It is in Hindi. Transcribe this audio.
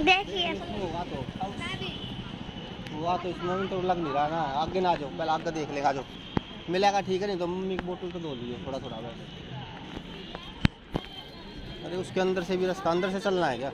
देखिए। तो हुआ तो इसमें भी तो लग नहीं रहा ना। आगे ना जाओ, पहले आगे देख लेगा जो मिलेगा ठीक है नहीं तो मम्मी की बोतल तो धो लीजिए थोड़ा थोड़ा वैसे। अरे उसके अंदर से भी रास्ता, अंदर से चलना है क्या?